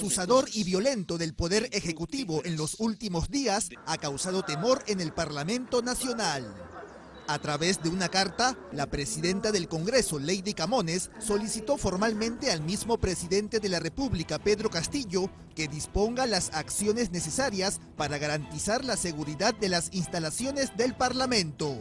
abusador y violento del poder ejecutivo en los últimos días ha causado temor en el Parlamento Nacional. A través de una carta, la presidenta del Congreso, Lady Camones, solicitó formalmente al mismo presidente de la República, Pedro Castillo, que disponga las acciones necesarias para garantizar la seguridad de las instalaciones del Parlamento.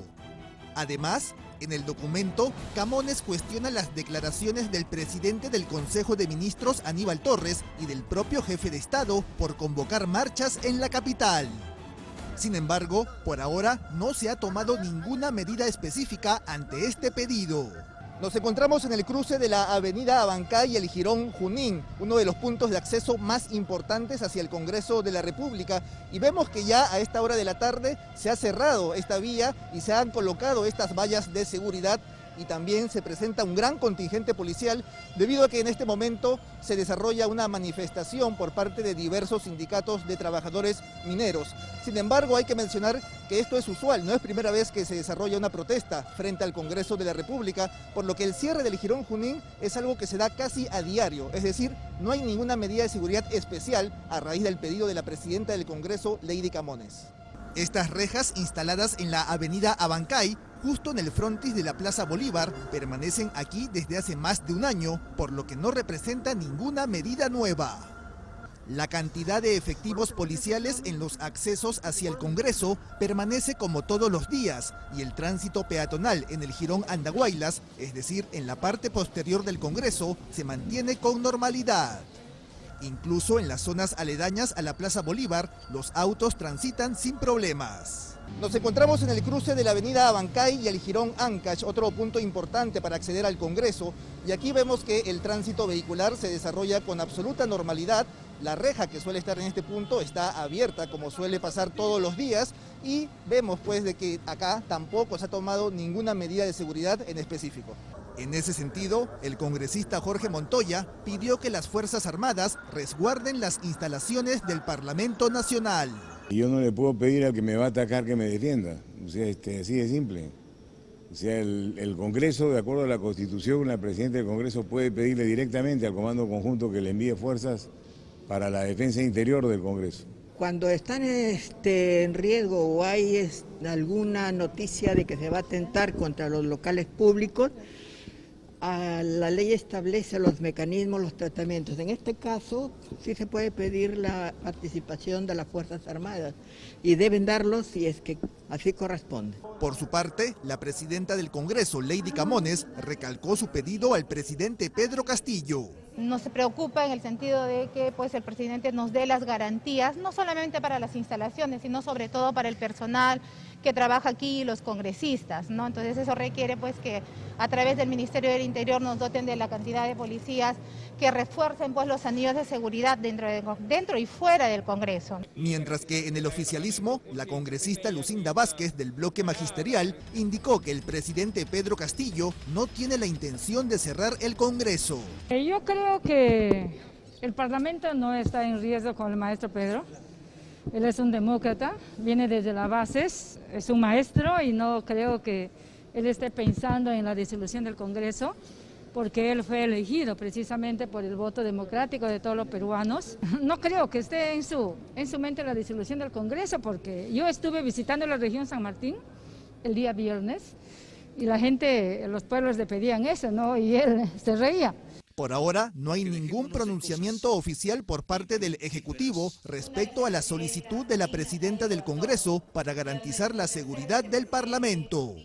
Además, en el documento, Camones cuestiona las declaraciones del presidente del Consejo de Ministros, Aníbal Torres, y del propio jefe de Estado por convocar marchas en la capital. Sin embargo, por ahora no se ha tomado ninguna medida específica ante este pedido. Nos encontramos en el cruce de la avenida Abancay y el Girón Junín, uno de los puntos de acceso más importantes hacia el Congreso de la República. Y vemos que ya a esta hora de la tarde se ha cerrado esta vía y se han colocado estas vallas de seguridad y también se presenta un gran contingente policial debido a que en este momento se desarrolla una manifestación por parte de diversos sindicatos de trabajadores mineros. Sin embargo, hay que mencionar que esto es usual, no es primera vez que se desarrolla una protesta frente al Congreso de la República, por lo que el cierre del Girón Junín es algo que se da casi a diario, es decir, no hay ninguna medida de seguridad especial a raíz del pedido de la presidenta del Congreso, Lady Camones. Estas rejas instaladas en la avenida Abancay justo en el frontis de la Plaza Bolívar, permanecen aquí desde hace más de un año, por lo que no representa ninguna medida nueva. La cantidad de efectivos policiales en los accesos hacia el Congreso permanece como todos los días y el tránsito peatonal en el Girón Andahuaylas, es decir, en la parte posterior del Congreso, se mantiene con normalidad. Incluso en las zonas aledañas a la Plaza Bolívar, los autos transitan sin problemas. Nos encontramos en el cruce de la avenida Abancay y el Girón Ancash, otro punto importante para acceder al Congreso. Y aquí vemos que el tránsito vehicular se desarrolla con absoluta normalidad. La reja que suele estar en este punto está abierta como suele pasar todos los días y vemos pues de que acá tampoco se ha tomado ninguna medida de seguridad en específico. En ese sentido, el congresista Jorge Montoya pidió que las Fuerzas Armadas resguarden las instalaciones del Parlamento Nacional. Yo no le puedo pedir al que me va a atacar que me defienda, o sea, este, así de simple. O sea, el, Congreso, de acuerdo a la Constitución, la Presidenta del Congreso puede pedirle directamente al Comando Conjunto que le envíe fuerzas para la defensa interior del Congreso. Cuando están este, en riesgo o hay alguna noticia de que se va a atentar contra los locales públicos, la ley establece los mecanismos, los tratamientos. En este caso, sí se puede pedir la participación de las Fuerzas Armadas y deben darlos si es que así corresponde. Por su parte, la presidenta del Congreso, Lady Camones, recalcó su pedido al presidente Pedro Castillo. No se preocupa en el sentido de que pues, el presidente nos dé las garantías, no solamente para las instalaciones, sino sobre todo para el personal que trabaja aquí y los congresistas. ¿no? Entonces eso requiere pues, que a través del Ministerio del Interior nos doten de la cantidad de policías que refuercen pues, los anillos de seguridad dentro, dentro y fuera del Congreso. Mientras que en el oficialismo, la congresista Lucinda Vázquez del bloque magisterial indicó que el presidente Pedro Castillo no tiene la intención de cerrar el Congreso. Eh, yo creo que el Parlamento no está en riesgo con el maestro Pedro. Él es un demócrata, viene desde las bases, es un maestro y no creo que él esté pensando en la disolución del Congreso porque él fue elegido precisamente por el voto democrático de todos los peruanos. No creo que esté en su, en su mente la disolución del Congreso, porque yo estuve visitando la región San Martín el día viernes y la gente, los pueblos le pedían eso, ¿no? Y él se reía. Por ahora, no hay ningún pronunciamiento oficial por parte del Ejecutivo respecto a la solicitud de la presidenta del Congreso para garantizar la seguridad del Parlamento.